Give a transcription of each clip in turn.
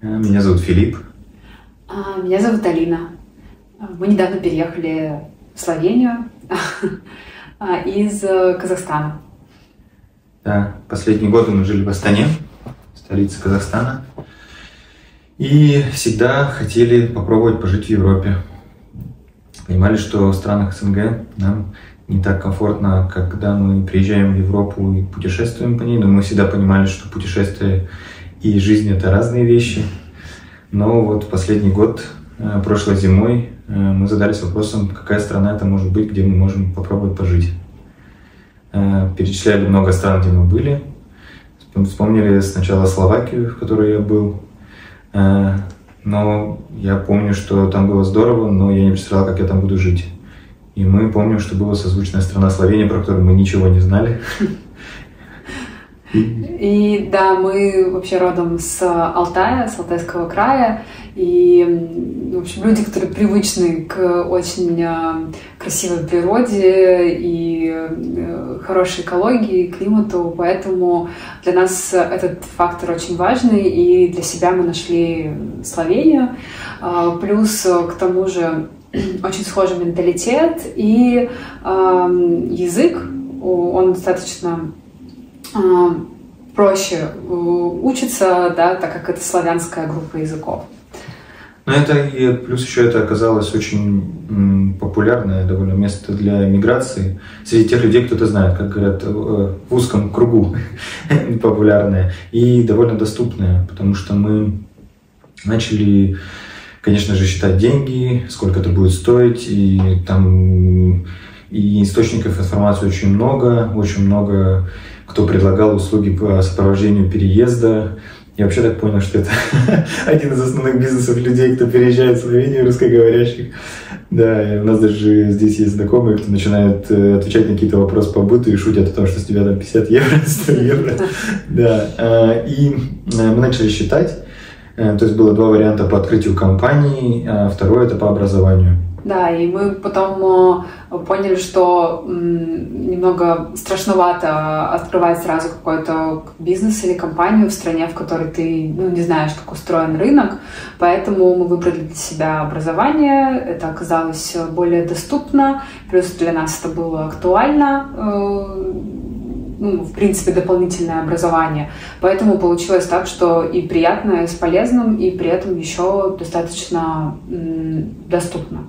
Меня зовут Филипп. А, меня зовут Алина. Мы недавно переехали в Словению а, из Казахстана. Да, последние годы мы жили в Астане, столице Казахстана. И всегда хотели попробовать пожить в Европе. Понимали, что в странах СНГ нам не так комфортно, когда мы приезжаем в Европу и путешествуем по ней, но мы всегда понимали, что путешествия и жизнь — это разные вещи. Но вот последний год, э, прошлой зимой, э, мы задались вопросом, какая страна это может быть, где мы можем попробовать пожить. Э, перечисляли много стран, где мы были. Вспомнили сначала Словакию, в которой я был, но я помню, что там было здорово, но я не представлял, как я там буду жить. И мы помним, что была созвучная страна Словения, про которую мы ничего не знали. И да, мы вообще родом с Алтая, с Алтайского края. И, в общем, люди, которые привычны к очень а, красивой природе и э, хорошей экологии, климату, поэтому для нас этот фактор очень важный, и для себя мы нашли Словению. А, плюс к тому же очень схожий менталитет и язык, он достаточно проще э, учится, да, так как это славянская группа языков. Но это и плюс еще это оказалось очень популярное довольно место для миграции. Среди тех людей, кто это знает, как говорят, э, в узком кругу популярное и довольно доступное, потому что мы начали, конечно же, считать деньги, сколько это будет стоить, и там и источников информации очень много, очень много кто предлагал услуги по сопровождению переезда, я вообще так понял, что это один из основных бизнесов людей, кто переезжает в Словению, русскоговорящих. Да, у нас даже здесь есть знакомые, кто начинает э, отвечать на какие-то вопросы по быту и шутят о том, что с тебя там 50 евро, 100 евро. Да, а, и э, мы начали считать, э, то есть было два варианта по открытию компании, а второй это по образованию. Да, и мы потом э, поняли, что немного страшновато открывать сразу какой-то бизнес или компанию в стране, в которой ты ну, не знаешь, как устроен рынок. Поэтому мы выбрали для себя образование. Это оказалось более доступно. Плюс для нас это было актуально э, ну, в принципе, дополнительное образование. Поэтому получилось так, что и приятно, и с полезным, и при этом еще достаточно доступно.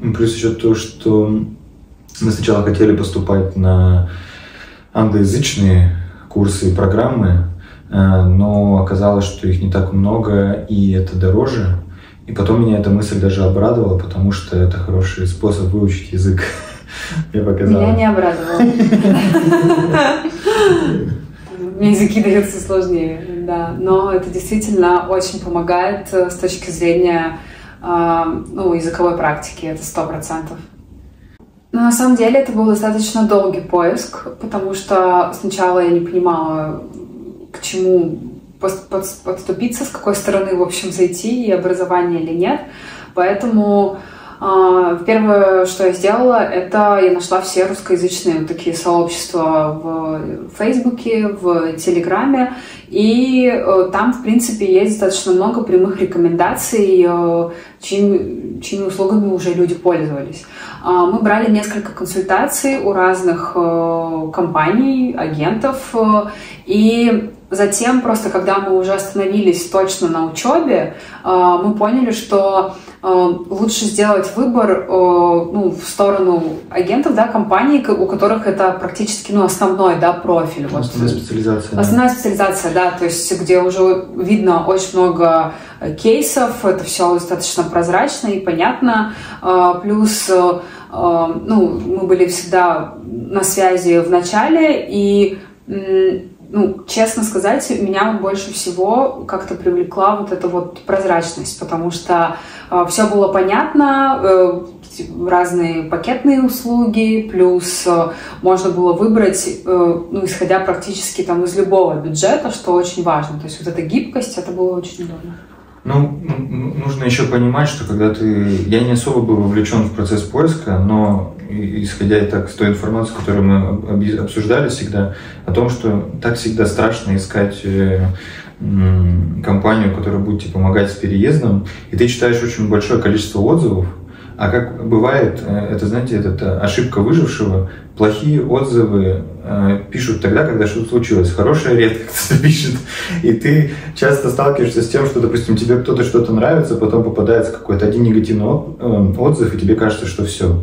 Плюс еще то, что мы сначала хотели поступать на англоязычные курсы и программы, э, но оказалось, что их не так много и это дороже. И потом меня эта мысль даже обрадовала, потому что это хороший способ выучить язык. Я показала. Меня не обрадовало. Мне языки даются сложнее, да. Но это действительно очень помогает э, с точки зрения ну, языковой практики, это сто процентов. Но на самом деле это был достаточно долгий поиск, потому что сначала я не понимала, к чему подступиться, с какой стороны, в общем, зайти, и образование или нет. Поэтому а, первое, что я сделала, это я нашла все русскоязычные вот такие сообщества в Фейсбуке, в Телеграме, и э, там, в принципе, есть достаточно много прямых рекомендаций, э, чьими, чьими услугами уже люди пользовались. А, мы брали несколько консультаций у разных э, компаний, агентов, и затем, просто когда мы уже остановились точно на учебе, мы поняли, что Э, лучше сделать выбор э, ну, в сторону агентов, да, компаний, у которых это практически ну, основной да, профиль. Основная вот. специализация. Основная да. специализация, да, то есть где уже видно очень много э, кейсов, это все достаточно прозрачно и понятно. Плюс ну, мы были всегда на связи в начале, и ну, честно сказать, меня больше всего как-то привлекла вот эта вот прозрачность, потому что э, все было понятно, э, разные пакетные услуги, плюс э, можно было выбрать, э, ну, исходя практически там из любого бюджета, что очень важно. То есть вот эта гибкость, это было очень удобно. Ну, нужно еще понимать, что когда ты... Я не особо был вовлечен в процесс поиска, но исходя так с той информации, которую мы обсуждали всегда, о том, что так всегда страшно искать э, компанию, которая будет тебе помогать с переездом, и ты читаешь очень большое количество отзывов, а как бывает, э, это, знаете, это ошибка выжившего, плохие отзывы э, пишут тогда, когда что-то случилось. Хорошее редко кто-то пишет. И ты часто сталкиваешься с тем, что, допустим, тебе кто-то что-то нравится, потом попадается какой-то один негативный э, отзыв, и тебе кажется, что все.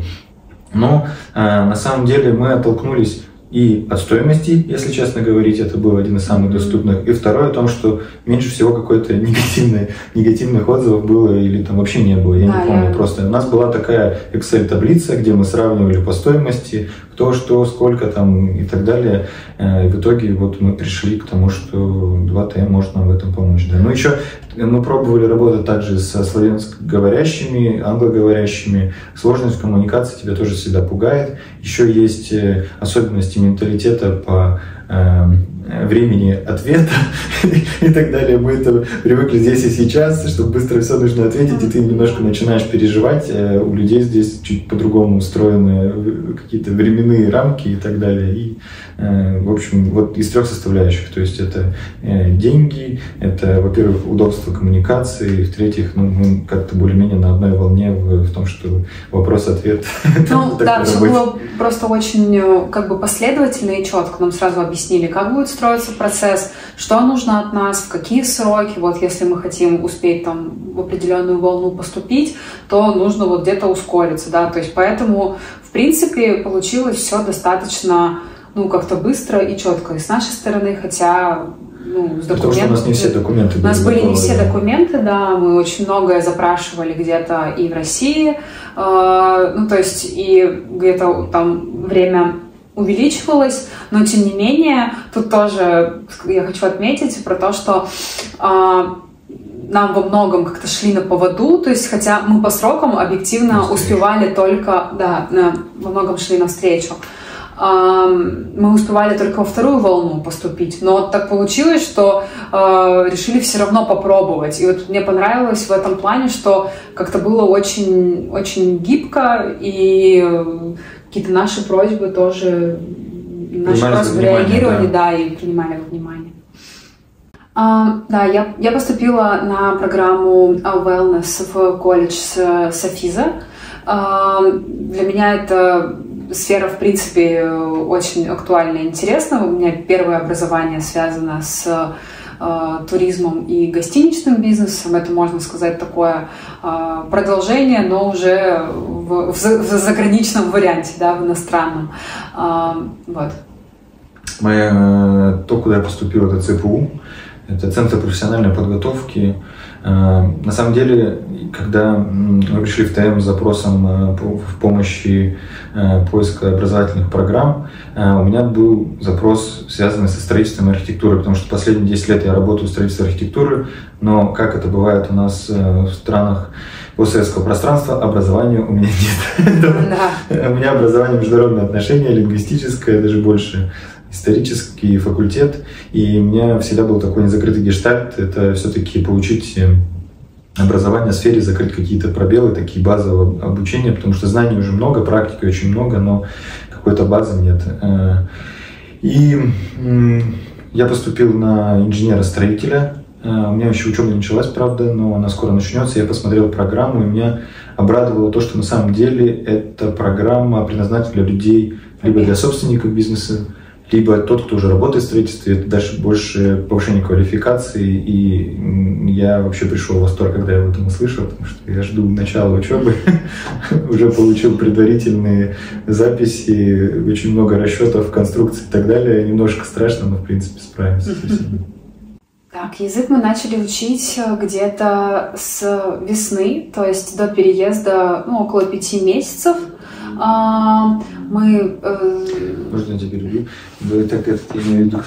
Но э, на самом деле мы оттолкнулись и от стоимости, если честно говорить, это был один из самых доступных. И второе о том, что меньше всего какой-то негативной, негативных отзывов было или там вообще не было, я да, не помню. Я... Просто у нас была такая Excel-таблица, где мы сравнивали по стоимости, кто, что, сколько там и так далее. Э, и в итоге вот мы пришли к тому, что 2Т может нам в этом помочь. Да. Ну еще мы пробовали работать также со славянскоговорящими, англоговорящими. Сложность коммуникации тебя тоже всегда пугает. Еще есть э, особенности менталитета по эм, времени ответа и так далее. Мы это привыкли здесь и сейчас, чтобы быстро все нужно ответить, и ты немножко начинаешь переживать. Э, у людей здесь чуть по-другому устроены э, какие-то временные рамки и так далее. И, э, в общем, вот из трех составляющих. То есть это деньги, это, во-первых, удобство коммуникации, в-третьих, ну, мы как-то более-менее на одной волне в, в том, что вопрос-ответ. Ну, да, все было просто очень как бы последовательно и четко. Нам сразу объяснили, как будет строится процесс, что нужно от нас, в какие сроки. Вот если мы хотим успеть там в определенную волну поступить, то нужно вот где-то ускориться, да. То есть поэтому, в принципе, получилось все достаточно ну, как-то быстро и четко и с нашей стороны, хотя ну, с документами. Потому что у нас не все документы были. У нас были не все документы, да, мы очень многое запрашивали где-то и в России, э, ну, то есть и где-то там время увеличивалось, но тем не менее, тут тоже я хочу отметить про то, что э, нам во многом как-то шли на поводу, то есть хотя мы по срокам объективно навстречу. успевали только, да, на, во многом шли навстречу. Э, мы успевали только во вторую волну поступить, но так получилось, что э, решили все равно попробовать. И вот мне понравилось в этом плане, что как-то было очень, очень гибко и какие-то наши просьбы тоже, наши просьбы реагировали, да. да, и принимали во внимание. Uh, да, я, я поступила на программу Wellness в колледж Софиза. Uh, для меня это сфера, в принципе, очень актуальна и интересна. У меня первое образование связано с туризмом и гостиничным бизнесом. Это, можно сказать, такое э, продолжение, но уже в, в, в заграничном варианте, да, в иностранном. Э, вот. Моя, то, куда я поступил, это ЦПУ. Это Центр профессиональной подготовки. На самом деле, когда мы пришли в ТМ с запросом в помощи поиска образовательных программ, у меня был запрос, связанный со строительством архитектуры, потому что последние 10 лет я работаю в строительстве архитектуры, но как это бывает у нас в странах постсоветского пространства, образования у меня нет. У меня образование международные отношения, лингвистическое, даже больше исторический факультет, и у меня всегда был такой незакрытый гештальт, это все-таки получить образование в сфере, закрыть какие-то пробелы, такие базовые обучения, потому что знаний уже много, практики очень много, но какой-то базы нет. Э, и я поступил на инженера-строителя. Э, у меня еще учеба началась, правда, но она скоро начнется. Я посмотрел программу, и меня обрадовало то, что на самом деле эта программа предназначена для людей, либо для собственников бизнеса, либо тот, кто уже работает в строительстве, это даже больше повышение квалификации, и я вообще пришел в восторг, когда я об этом услышал, потому что я жду начала учебы, уже получил предварительные записи, очень много расчетов, конструкций и так далее, немножко страшно, но в принципе справимся Так, язык мы начали учить э, где-то с весны, то есть до переезда ну, около пяти месяцев. А, мы... Э... Можно я тебя перебью? Так это я имею в виду.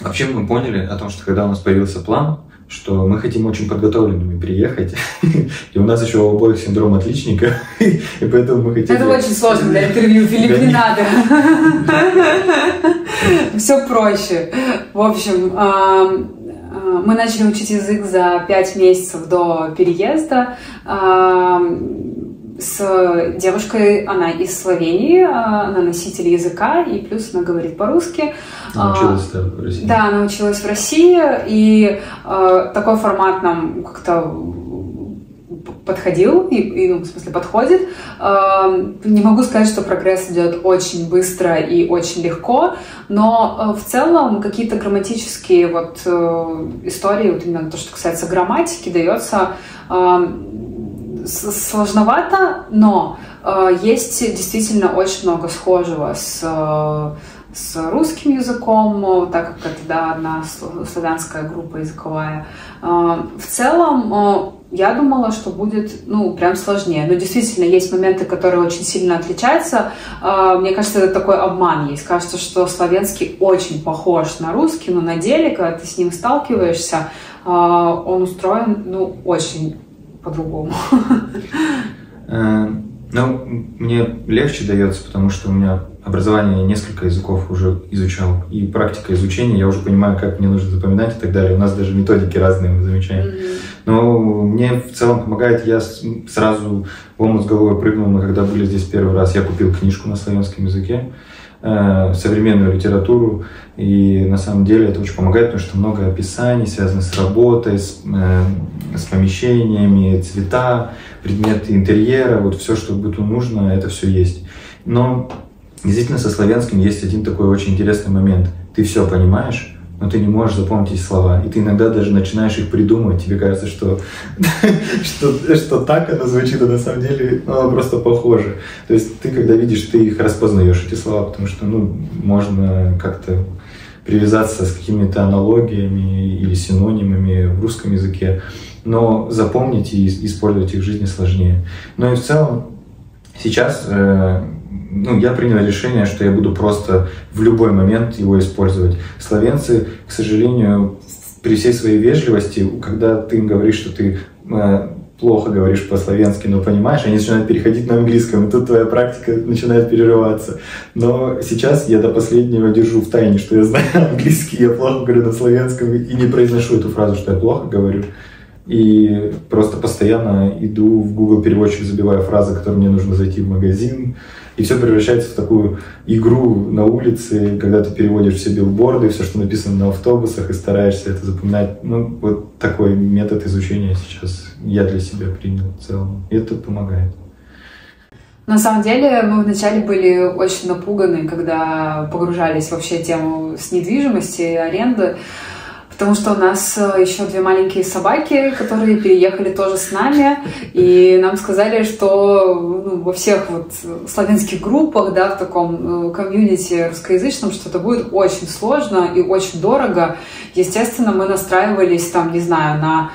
Вообще мы поняли о том, что когда у нас появился план, что мы хотим очень подготовленными приехать, и у нас еще у обоих синдром отличника, и поэтому мы хотим... Это очень сложно для интервью, Филипп, не надо. Все проще. В общем, мы начали учить язык за пять месяцев до переезда с девушкой, она из Словении, она носитель языка, и плюс она говорит по-русски. Научилась в России. Да, научилась в России, и такой формат нам как-то подходил, и, и ну, в смысле подходит. Не могу сказать, что прогресс идет очень быстро и очень легко, но в целом какие-то грамматические вот э, истории, вот именно то, что касается грамматики, дается сложновато, но э, есть действительно очень много схожего с э, с русским языком, так как это да, одна славянская группа языковая. В целом, я думала, что будет, ну, прям сложнее. Но действительно, есть моменты, которые очень сильно отличаются. А, мне кажется, это такой обман есть. Кажется, что славянский очень похож на русский, но на деле, когда ты с ним сталкиваешься, а, он устроен, ну, очень по-другому. Э, ну, мне легче дается, потому что у меня образование несколько языков уже изучал. И практика изучения, я уже понимаю, как мне нужно запоминать и так далее. У нас даже методики разные, мы замечаем. Но мне в целом помогает, я сразу в омут с головой прыгнул, мы когда были здесь первый раз, я купил книжку на славянском языке, современную литературу, и на самом деле это очень помогает, потому что много описаний связано с работой, с, э, с помещениями, цвета, предметы интерьера, вот все, что быту нужно, это все есть. Но Действительно, со славянским есть один такой очень интересный момент. Ты все понимаешь, но ты не можешь запомнить эти слова. И ты иногда даже начинаешь их придумывать. Тебе кажется, что, что, что так оно звучит, а на самом деле ну, оно просто похоже. То есть ты, когда видишь, ты их распознаешь, эти слова, потому что ну, можно как-то привязаться с какими-то аналогиями или синонимами в русском языке, но запомнить и использовать их в жизни сложнее. Но и в целом сейчас э, ну, я принял решение, что я буду просто в любой момент его использовать. Словенцы, к сожалению, при всей своей вежливости, когда ты им говоришь, что ты э, плохо говоришь по-словенски, но понимаешь, они начинают переходить на английском, и тут твоя практика начинает перерываться. Но сейчас я до последнего держу в тайне, что я знаю английский, я плохо говорю на словенском и не произношу эту фразу, что я плохо говорю. И просто постоянно иду в Google переводчик, забиваю фразы, которые мне нужно зайти в магазин, и все превращается в такую игру на улице, когда ты переводишь все билборды, все, что написано на автобусах, и стараешься это запоминать. Ну, вот такой метод изучения сейчас я для себя принял в целом. И это помогает. На самом деле мы вначале были очень напуганы, когда погружались вообще в тему с недвижимости, аренды потому что у нас э, еще две маленькие собаки, которые переехали тоже с нами, и нам сказали, что ну, во всех вот славянских группах, да, в таком э, комьюнити русскоязычном, что это будет очень сложно и очень дорого. Естественно, мы настраивались там, не знаю, на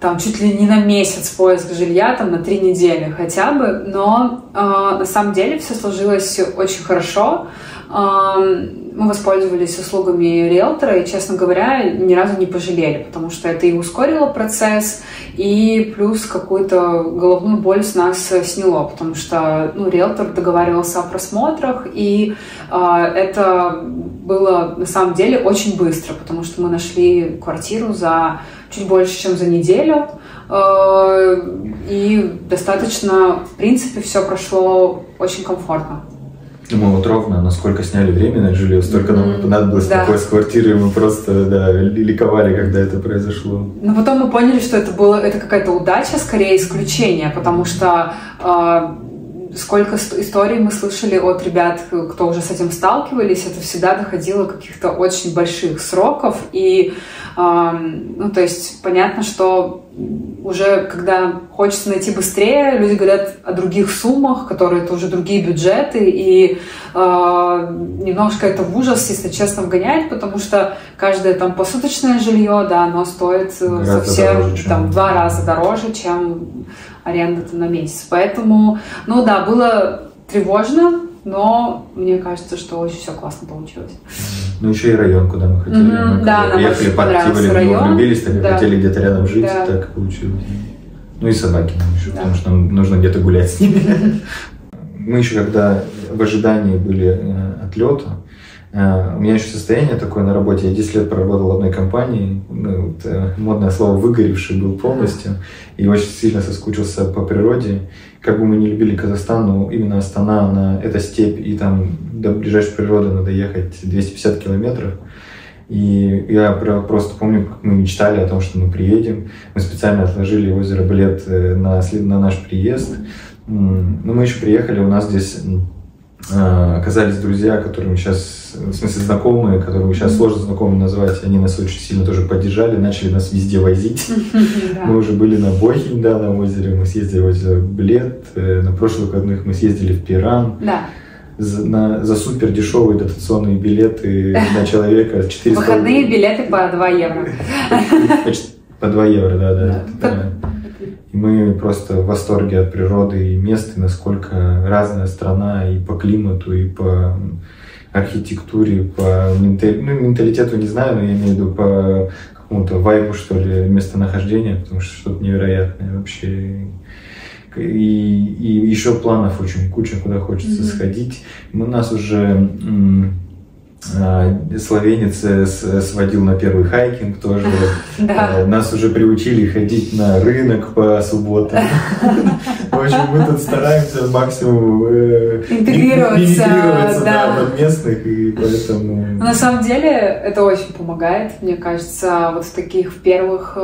там чуть ли не на месяц поиск жилья, там на три недели хотя бы, но э, на самом деле все сложилось очень хорошо. Э, мы воспользовались услугами риэлтора и, честно говоря, ни разу не пожалели, потому что это и ускорило процесс, и плюс какую-то головную боль с нас сняло, потому что ну, риэлтор договаривался о просмотрах, и э, это было на самом деле очень быстро, потому что мы нашли квартиру за чуть больше, чем за неделю, э, и достаточно, в принципе, все прошло очень комфортно. Мы вот ровно, насколько сняли временное жилье, столько mm-hmm. нам понадобилось да. такой с квартиры, мы просто да, ликовали, когда это произошло. Но потом мы поняли, что это было это какая-то удача, скорее исключение, потому что э, сколько историй мы слышали от ребят, кто уже с этим сталкивались, это всегда доходило каких-то очень больших сроков. И, э, ну, то есть, понятно, что уже когда хочется найти быстрее, люди говорят о других суммах, которые это уже другие бюджеты, и э, немножко это в ужас, если честно, вгоняет, потому что каждое там посуточное жилье, да, оно стоит э, совсем дороже, чем... там два раза дороже, чем аренда на месяц. Поэтому, ну да, было тревожно, но мне кажется, что очень все классно получилось. Ну, еще и район, куда мы хотели. Mm-hmm, мы да, нам ехали по Тиволи, мы влюбились, так да. хотели где-то рядом жить, да. так получилось. Ну и собаки нам еще, да. потому что нам нужно где-то гулять с ними. Мы еще когда в ожидании были э, отлета, у меня еще состояние такое на работе. Я 10 лет проработал в одной компании. Ну, вот, э, модное слово «выгоревший» был полностью. И очень сильно соскучился по природе. Как бы мы не любили Казахстан, но именно Астана, она, это степь, и там до ближайшей природы надо ехать 250 километров. И я просто помню, как мы мечтали о том, что мы приедем. Мы специально отложили озеро Блед э, на, на наш приезд. Но мы еще приехали, у нас здесь оказались друзья, которыми сейчас, в смысле знакомые, которыми сейчас сложно знакомыми назвать, они нас очень сильно тоже поддержали, начали нас везде возить. Мы уже были на Бохе, да, на озере, мы съездили в озеро Блед, э, на прошлых выходных мы съездили в Пиран. Да. За, на, за супер дешевые дотационные билеты на человека 400 Выходные билеты по 2 евро. По 2 евро, да, да. Мы просто в восторге от природы и мест, и насколько разная страна и по климату, и по архитектуре, по ментали... ну, менталитету не знаю, но я имею в виду по какому-то вайбу, что ли, местонахождения, потому что что-то невероятное вообще. И, и еще планов очень куча, куда хочется mm-hmm. сходить. Мы, у нас уже словенец э, сводил на первый хайкинг тоже. Да. Э, нас уже приучили ходить на рынок по субботам. В общем, мы тут стараемся максимум э, интегрироваться, да. в местных, и поэтому... На самом деле это очень помогает, мне кажется, вот в таких первых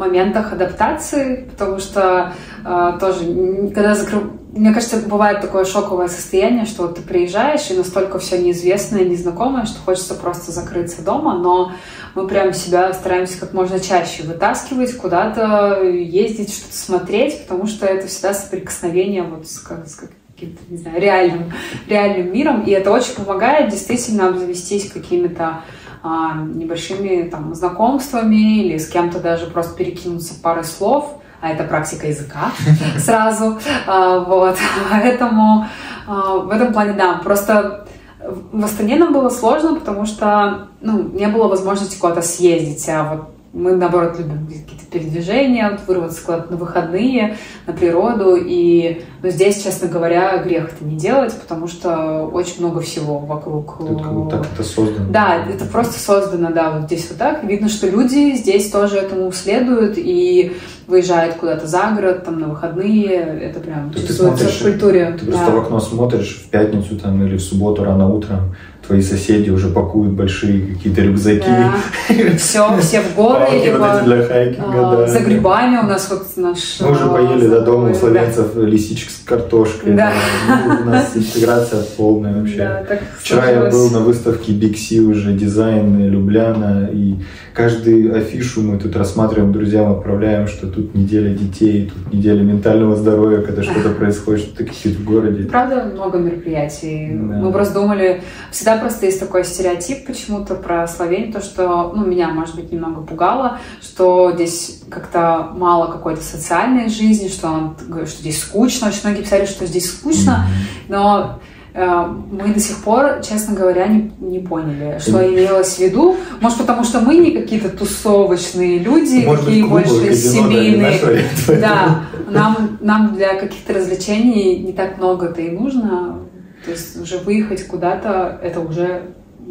моментах адаптации, потому что э, тоже, когда закрыл, мне кажется, бывает такое шоковое состояние, что вот ты приезжаешь, и настолько все неизвестное, незнакомое, что хочется просто закрыться дома, но мы прям себя стараемся как можно чаще вытаскивать, куда-то ездить, что-то смотреть, потому что это всегда соприкосновение вот с, с каким-то, не знаю, реальным, реальным миром, и это очень помогает действительно обзавестись какими-то а, небольшими там, знакомствами или с кем-то даже просто перекинуться парой слов, а это практика языка сразу. А, вот. Поэтому а, в этом плане, да, просто в Астане нам было сложно, потому что ну, не было возможности куда-то съездить, а вот мы, наоборот, любим какие-то передвижения, вот, вырваться куда-то на выходные, на природу. И ну, здесь, честно говоря, грех это не делать, потому что очень много всего вокруг. Тут так это создано. Да, это просто создано, да, вот здесь вот так. Видно, что люди здесь тоже этому следуют и выезжают куда-то за город, там, на выходные. Это прям Тут чувствуется в культуре. Ты да. просто в окно смотришь в пятницу там или в субботу рано утром, твои соседи уже пакуют большие какие-то рюкзаки. Да. Все, все в горы. либо для хайкинга, а, да. За грибами у нас вот наш... Мы уже поели до дома у словенцев да. лисичек с картошкой. Да. да. У нас интеграция полная вообще. Да, так Вчера я был на выставке Big C уже, дизайн Любляна, и каждую афишу мы тут рассматриваем друзьям, отправляем, что тут неделя детей, тут неделя ментального здоровья, когда что-то происходит, что-то в городе. Правда, много мероприятий. Да. Мы просто думали, всегда просто есть такой стереотип почему-то про Словению, то, что, ну, меня, может быть, немного пугало, что здесь как-то мало какой-то социальной жизни, что, он, что здесь скучно. Очень многие писали, что здесь скучно, но э, мы до сих пор, честно говоря, не, не поняли, что имелось в виду. Может, потому что мы не какие-то тусовочные люди, Может такие быть, больше семейные. Да, нам, нам для каких-то развлечений не так много-то и нужно. То есть уже выехать куда-то, это уже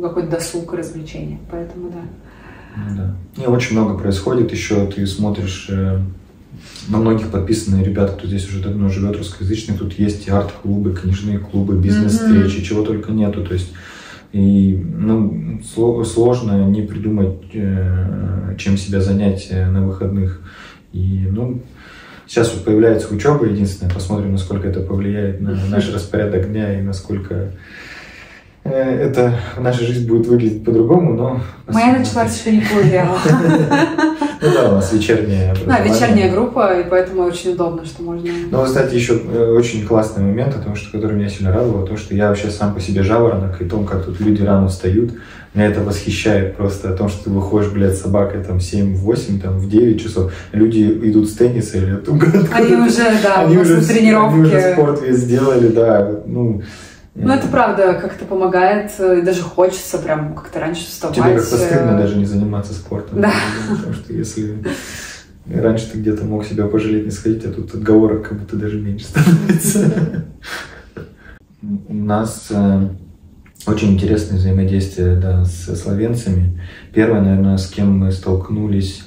какой-то досуг, развлечение. Поэтому да. Ну да. И очень много происходит. Еще ты смотришь э, на многих подписанные ребята, кто здесь уже давно живет, русскоязычные. Тут есть и арт-клубы, книжные клубы, бизнес-встречи, mm-hmm. чего только нету. То есть и ну, сложно не придумать, э, чем себя занять э, на выходных. И, ну, сейчас вот появляется учеба единственное, посмотрим, насколько это повлияет на наш распорядок дня и насколько Э, это наша жизнь будет выглядеть по-другому, но... Моя началась еще не полвека. Ну да, у нас вечерняя Да, вечерняя группа, и поэтому очень удобно, что можно... Ну, кстати, еще э, очень классный момент, о том, что, который меня сильно радовал, то, что я вообще сам по себе жаворонок, и том, как тут люди рано встают, меня это восхищает просто о том, что ты выходишь гулять с собакой там 7-8, там в 9 часов, люди идут с тенниса или оттуда. Они уже, да, они уже, тренировки. Они уже спорт весь сделали, да, ну, ну, это правда как-то помогает, и даже хочется прям как-то раньше вставать. Тебе как-то стыдно даже не заниматься спортом. Да. Потому что если раньше ты где-то мог себя пожалеть, не сходить, а тут отговорок как будто даже меньше становится. У нас э, очень интересное взаимодействие да, с словенцами. Первое, наверное, с кем мы столкнулись,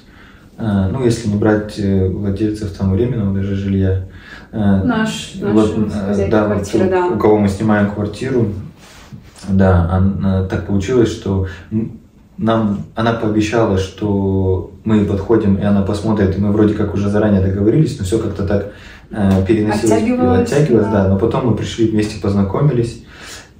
э, ну, если не брать э, владельцев там временного даже жилья. Э, наш, наш вот, да, квартиры, вот, да. У кого мы снимаем квартиру, да, она, так получилось, что нам она пообещала, что мы подходим, и она посмотрит, и мы вроде как уже заранее договорились, но все как-то так э, переносилось, оттягивалось, оттягивалось да. да. Но потом мы пришли вместе, познакомились,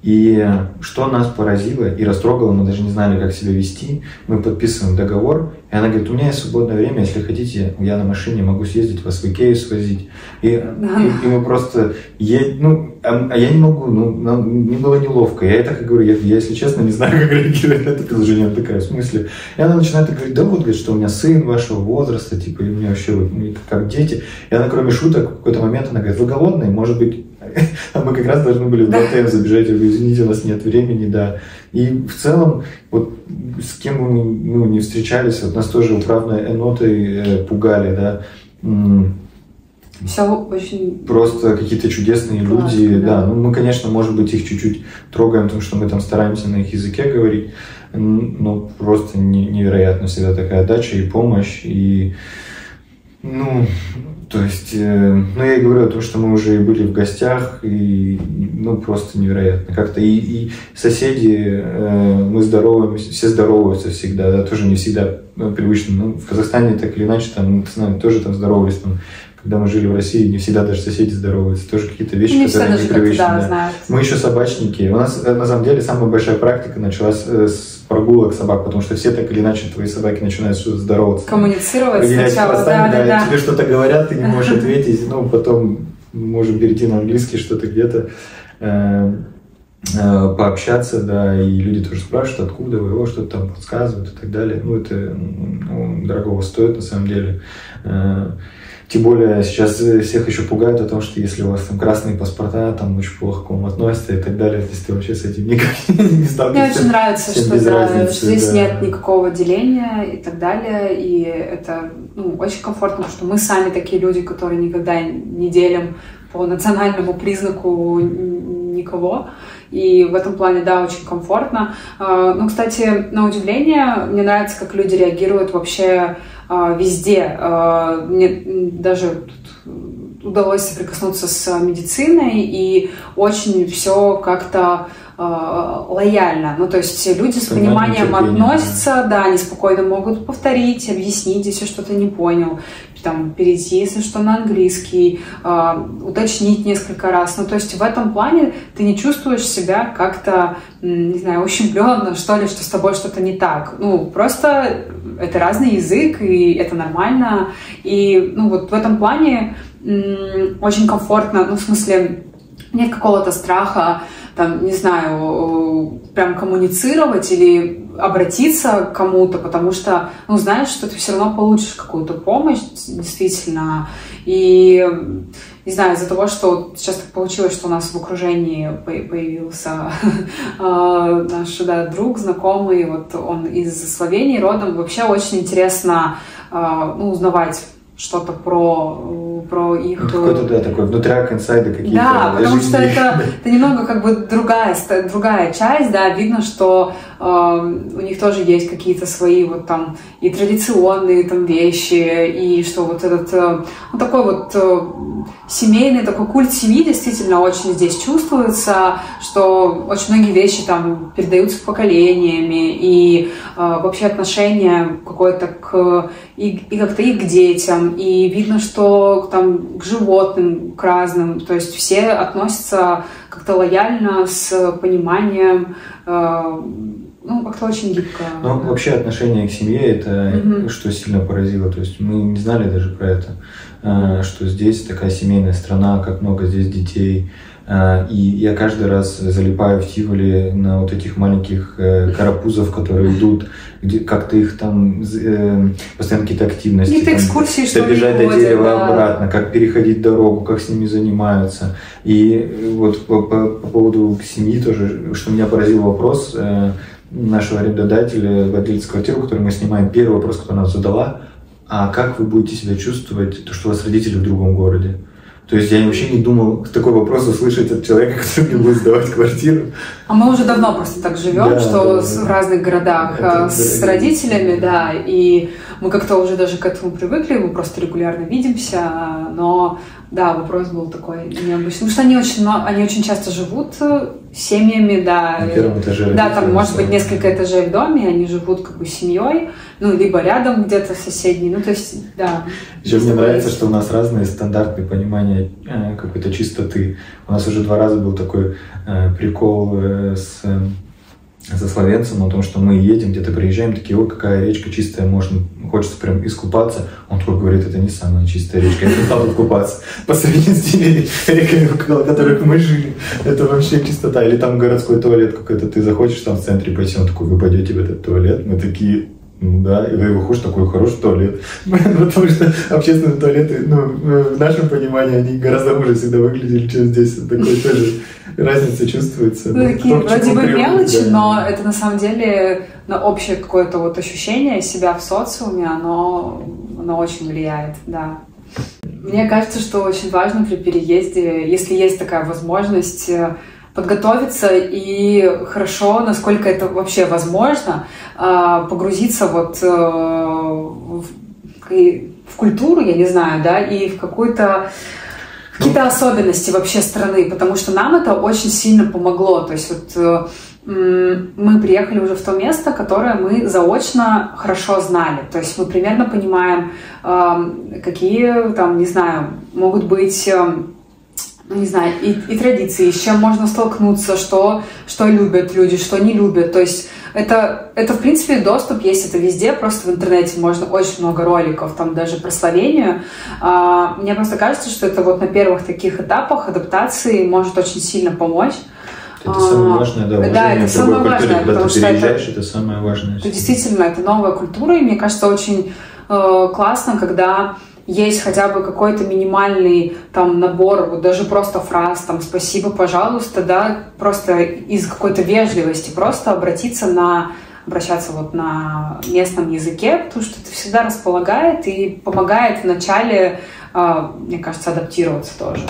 и что нас поразило и растрогало, мы даже не знали, как себя вести. Мы подписываем договор, и она говорит, у меня есть свободное время, если хотите, я на машине могу съездить, вас в Икею свозить. И, да. и, и мы просто, е... ну, а, а я не могу, ну, нам мне было неловко. Я так и говорю, я, я, если честно, не знаю, как реагировать на это предложение. Она такая, в смысле? И она начинает говорить, да вот, говорит, что у меня сын вашего возраста, типа, и у меня вообще вот, ну, как дети. И она, кроме шуток, в какой-то момент она говорит, вы голодные, может быть, а мы как раз должны были в ДТМ забежать, я говорю, извините, у нас нет времени, да. И в целом, вот с кем мы ну, не встречались, вот нас тоже управной энотой э, пугали, да. Все очень... Просто какие-то чудесные Классно, люди, да. да. Ну, мы, конечно, может быть, их чуть-чуть трогаем, потому что мы там стараемся на их языке говорить, но просто невероятно всегда такая отдача и помощь, и ну, то есть, э, ну, я и говорю о том, что мы уже были в гостях, и, ну, просто невероятно. Как-то и, и соседи, э, мы здороваемся, все здороваются всегда, да, тоже не всегда ну, привычно. Ну, в Казахстане так или иначе, там, с нами тоже там здоровались, там, когда мы жили в России, не всегда даже соседи здороваются. Тоже какие-то вещи, не которые непривычны. Да, да. Мы еще собачники. У нас, э, на самом деле, самая большая практика началась э, с прогулок собак, потому что все так или иначе твои собаки начинают здороваться. Коммуницировать сначала, да, да, да. Тебе что-то говорят, ты не можешь ответить, ну, потом можем перейти на английский, что-то где-то э, пообщаться, да, и люди тоже спрашивают, откуда вы, его что-то там подсказывают и так далее. Ну, это ну, дорогого стоит на самом деле. Тем более сейчас всех еще пугают о том, что если у вас там красные паспорта, там очень плохо к вам относятся и так далее, здесь ты вообще с этим никак не сталкиваешься. Мне очень нравится, что, да, разницы, что здесь да. нет никакого деления и так далее, и это ну, очень комфортно, потому что мы сами такие люди, которые никогда не делим по национальному признаку никого. И в этом плане, да, очень комфортно. А, ну, кстати, на удивление, мне нравится, как люди реагируют вообще везде. А, мне даже удалось соприкоснуться с медициной, и очень все как-то лояльно. Ну, то есть люди с пониманием относятся, да, они спокойно могут повторить, объяснить, если что-то не понял там, перейти, если что, на английский, уточнить несколько раз. Ну, то есть в этом плане ты не чувствуешь себя как-то, не знаю, ущемленно, что ли, что с тобой что-то не так. Ну, просто это разный язык, и это нормально. И, ну, вот в этом плане очень комфортно, ну, в смысле, нет какого-то страха, там, не знаю, прям коммуницировать или обратиться к кому-то, потому что, ну, знаешь, что ты все равно получишь какую-то помощь, действительно. И, не знаю, из-за того, что сейчас так получилось, что у нас в окружении появился а, наш да, друг, знакомый, вот он из Словении родом, вообще очень интересно а, ну, узнавать что-то про, про их... Ну, какой-то, да, такой внутряк, инсайды какие-то. Да, потому жизни. что это, это немного как бы другая, другая часть, да, видно, что э, у них тоже есть какие-то свои вот там и традиционные там вещи, и что вот этот, э, вот такой вот э, семейный такой культ семьи действительно очень здесь чувствуется, что очень многие вещи там передаются поколениями, и э, вообще отношение какое-то к и, и как-то и к детям, и видно, что там к животным, к разным, то есть все относятся как-то лояльно, с пониманием, э, ну, как-то очень гибко. Ну, да. вообще отношение к семье, это угу. что сильно поразило, то есть мы не знали даже про это, э, что здесь такая семейная страна, как много здесь детей, и я каждый раз залипаю в Тиволи на вот этих маленьких э, карапузов, которые идут, где как-то их там э, постоянно какие-то активности. Какие-то экскурсии, что Добежать до дерева да. обратно, как переходить дорогу, как с ними занимаются. И вот по, по, по поводу семьи тоже, что меня поразил вопрос э, нашего арендодателя, владельца квартиры, которую мы снимаем, первый вопрос, который она задала, а как вы будете себя чувствовать, то, что у вас родители в другом городе? То есть я вообще не думал такой вопрос услышать от человека, который мне будет сдавать квартиру. А мы уже давно просто так живем, да, что да, в разных городах Это с дорогие. родителями, да, и мы как-то уже даже к этому привыкли, мы просто регулярно видимся, но да, вопрос был такой необычный. Потому что они очень, они очень часто живут э, семьями, да. На первом этаже. Да, там может быть несколько этажей в доме, они живут как бы семьей, ну, либо рядом где-то соседние, ну, то есть, да. Еще мне нравится, что у нас разные стандартные понимания э, какой-то чистоты. У нас уже два раза был такой э, прикол с со словенцем о том, что мы едем, где-то приезжаем, такие, ой, какая речка чистая, можно, хочется прям искупаться. Он только говорит, это не самая чистая речка, я не стал купаться. По сравнению с теми реками, в которых мы жили, это вообще чистота. Или там городской туалет какой-то, ты заходишь там в центре пойти, он такой, вы пойдете в этот туалет? Мы такие, да, и вы выходишь такой хороший туалет. Потому что общественные туалеты, ну, в нашем понимании, они гораздо хуже всегда выглядели, чем здесь. Такой тоже разница чувствуется. Ну, такие вроде бы мелочи, да. но это на самом деле на общее какое-то вот ощущение себя в социуме, оно, оно очень влияет, да. Мне кажется, что очень важно при переезде, если есть такая возможность, подготовиться и хорошо, насколько это вообще возможно, а, погрузиться вот э, в, в культуру, я не знаю, да, и в какую-то какие-то особенности вообще страны, потому что нам это очень сильно помогло. То есть вот э, мы приехали уже в то место, которое мы заочно хорошо знали. То есть мы примерно понимаем, э, какие там, не знаю, могут быть не знаю, и, и традиции, с чем можно столкнуться, что, что любят люди, что не любят. То есть это, это, в принципе, доступ есть, это везде, просто в интернете можно очень много роликов, там даже про Словению. А, мне просто кажется, что это вот на первых таких этапах адаптации может очень сильно помочь. Это самое важное, да, да, это самое культуре, важное, когда потому ты переезжаешь, это, это самое важное. Это действительно, это новая культура, и мне кажется, очень э, классно, когда есть хотя бы какой-то минимальный там набор, вот даже просто фраз, там «спасибо, пожалуйста», да, просто из какой-то вежливости, просто обратиться на обращаться вот на местном языке, потому что это всегда располагает и помогает вначале, а, мне кажется, адаптироваться тоже.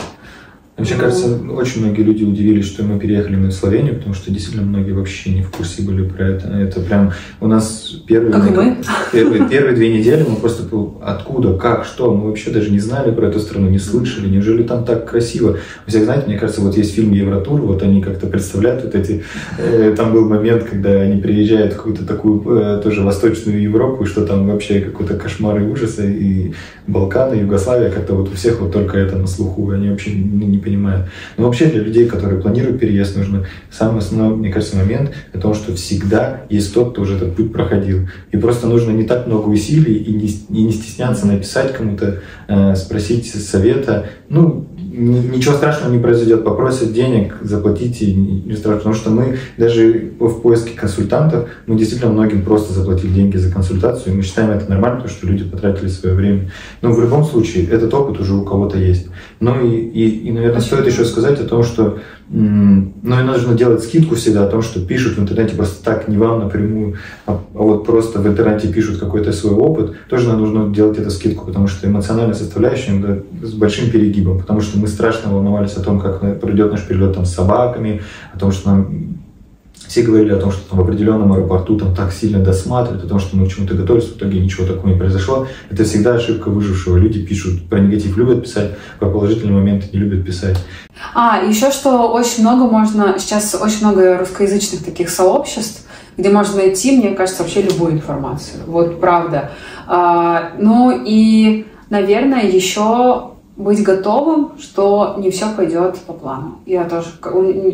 Мне кажется, очень многие люди удивились, что мы переехали в Словению, потому что действительно многие вообще не в курсе были про это. Это прям у нас первые, как мы? первые, первые две недели мы просто откуда, как, что, мы вообще даже не знали про эту страну, не слышали, неужели там так красиво. Вы всех знаете, мне кажется, вот есть фильм Евротур, вот они как-то представляют вот эти, э, там был момент, когда они приезжают в какую-то такую э, тоже восточную Европу, что там вообще какой-то кошмар и ужасы, и Балканы, Югославия, как-то вот у всех вот только это на слуху, они вообще не, не понимают. Но вообще для людей, которые планируют переезд, нужно самый основной, мне кажется, момент о том, что всегда есть тот, кто уже этот путь проходил. И просто нужно не так много усилий и не, и не стесняться написать кому-то, э, спросить совета. Ну, ничего страшного не произойдет, попросят денег, заплатите, не страшно, потому что мы даже в поиске консультантов, мы действительно многим просто заплатили деньги за консультацию, и мы считаем это нормально, потому что люди потратили свое время. Но в любом случае, этот опыт уже у кого-то есть. Ну и, и, и наверное, стоит еще сказать о том, что ну и нужно делать скидку всегда о том, что пишут в интернете просто так, не вам напрямую, а, а вот просто в интернете пишут какой-то свой опыт, тоже нужно делать эту скидку, потому что эмоциональная составляющая да, с большим перегибом, потому что мы страшно волновались о том, как пройдет наш перелет там, с собаками, о том, что нам все говорили о том, что там в определенном аэропорту там так сильно досматривают, о том, что мы к чему-то готовились, в итоге ничего такого не произошло. Это всегда ошибка выжившего. Люди пишут про негатив, любят писать, про положительные моменты не любят писать. А, еще что очень много можно, сейчас очень много русскоязычных таких сообществ, где можно найти, мне кажется, вообще любую информацию. Вот правда. А, ну и, наверное, еще быть готовым, что не все пойдет по плану. Я тоже,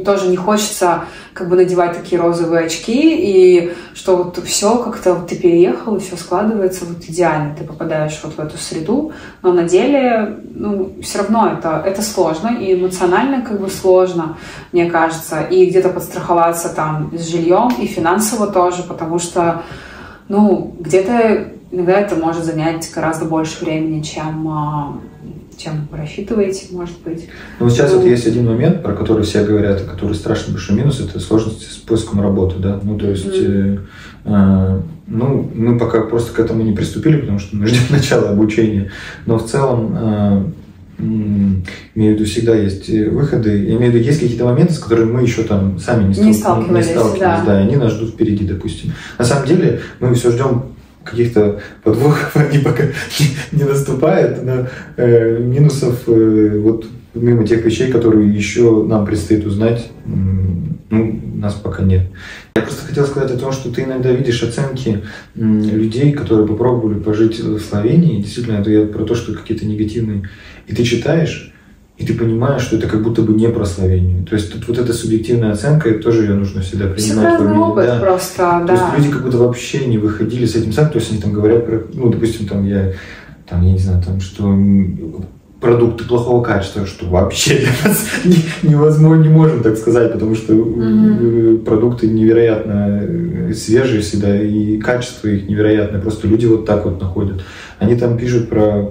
тоже не хочется как бы надевать такие розовые очки, и что вот все как-то вот ты переехал, и все складывается вот идеально, ты попадаешь вот в эту среду, но на деле, ну, все равно это, это сложно, и эмоционально как бы сложно, мне кажется, и где-то подстраховаться там с жильем, и финансово тоже, потому что, ну, где-то иногда это может занять гораздо больше времени, чем а, чем рассчитываете, может быть. Ну, сейчас ну, вот есть один момент, про который все говорят, который страшно большой минус, это сложности с поиском работы, да. Ну, то есть, mm. э, э, ну, мы пока просто к этому не приступили, потому что мы ждем начала обучения. Но в целом, э, имею в виду, всегда есть э, выходы. Я имею в виду, есть какие-то моменты, с которыми мы еще там сами не, не сталкивались, не сталкивались да. да, и они нас ждут впереди, допустим. На самом деле мы все ждем каких-то подвохов, они пока не, не наступает, но э, минусов э, вот мимо тех вещей, которые еще нам предстоит узнать, ну, нас пока нет. Я просто хотел сказать о том, что ты иногда видишь оценки людей, которые попробовали пожить в Словении. Действительно, это я про то, что какие-то негативные. И ты читаешь, и ты понимаешь, что это как будто бы не про Словению. То есть тут вот эта субъективная оценка, тоже ее нужно всегда принимать. Всегда опыт да. просто, да. То есть люди как будто вообще не выходили с этим сам, то есть они там говорят про, ну, допустим, там я, там, я не знаю, там, что продукты плохого качества, что вообще невозможно, не можем так сказать, потому что mm-hmm. продукты невероятно э, свежие всегда, и качество их невероятное, просто люди вот так вот находят. Они там пишут про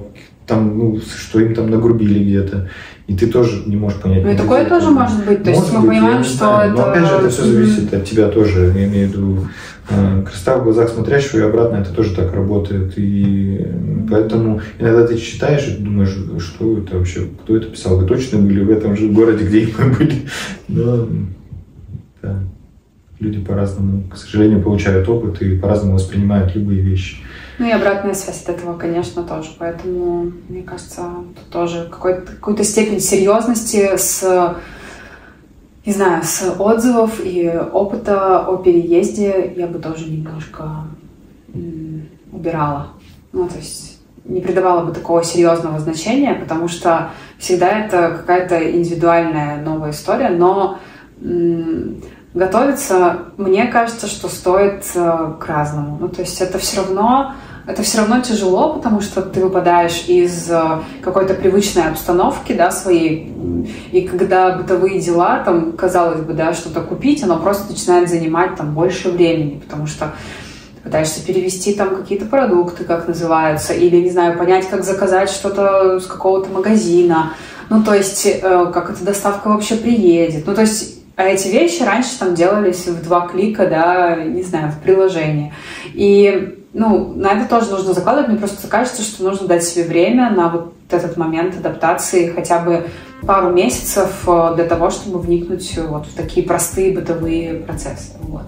там, ну, что им там нагрубили где-то, и ты тоже не можешь понять. Ну такое тоже может быть, то есть мы быть, понимаем, что знаю. это... Но опять же, это все зависит от тебя тоже, я имею в виду, э, красота в глазах смотрящего и обратно это тоже так работает, и поэтому иногда ты читаешь и думаешь, что это вообще, кто это писал, вы точно были в этом же городе, где и мы были, но да. люди по-разному, к сожалению, получают опыт и по-разному воспринимают любые вещи. Ну и обратная связь от этого, конечно, тоже. Поэтому, мне кажется, тут тоже какой-то, какую-то степень серьезности с, не знаю, с отзывов и опыта о переезде я бы тоже немножко убирала. Ну, то есть не придавала бы такого серьезного значения, потому что всегда это какая-то индивидуальная новая история, но готовиться, мне кажется, что стоит э, к разному. Ну, то есть это все равно это все равно тяжело, потому что ты выпадаешь из э, какой-то привычной обстановки, да, своей, и когда бытовые дела, там, казалось бы, да, что-то купить, оно просто начинает занимать там больше времени, потому что пытаешься перевести там какие-то продукты, как называются, или, не знаю, понять, как заказать что-то с какого-то магазина, ну, то есть, э, как эта доставка вообще приедет, ну, то есть, а эти вещи раньше там делались в два клика, да, не знаю, в приложении. И ну, на это тоже нужно закладывать. Мне просто кажется, что нужно дать себе время на вот этот момент адаптации, хотя бы пару месяцев э, для того, чтобы вникнуть вот в такие простые бытовые процессы. Вот.